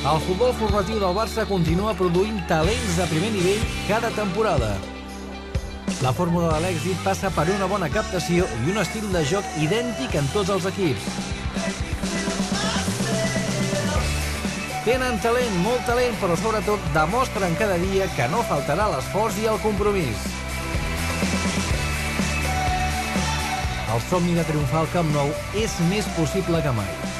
El futbol formatiu del Barça continua produint talents de primer nivell cada temporada. La fórmula de l'èxit passa per una bona captació i un estil de joc idèntic en tots els equips. Tenen talent, molt talent, però sobretot demostren cada dia que no faltarà l'esforç i el compromís. El somni de triomfar al Camp Nou és més possible que mai.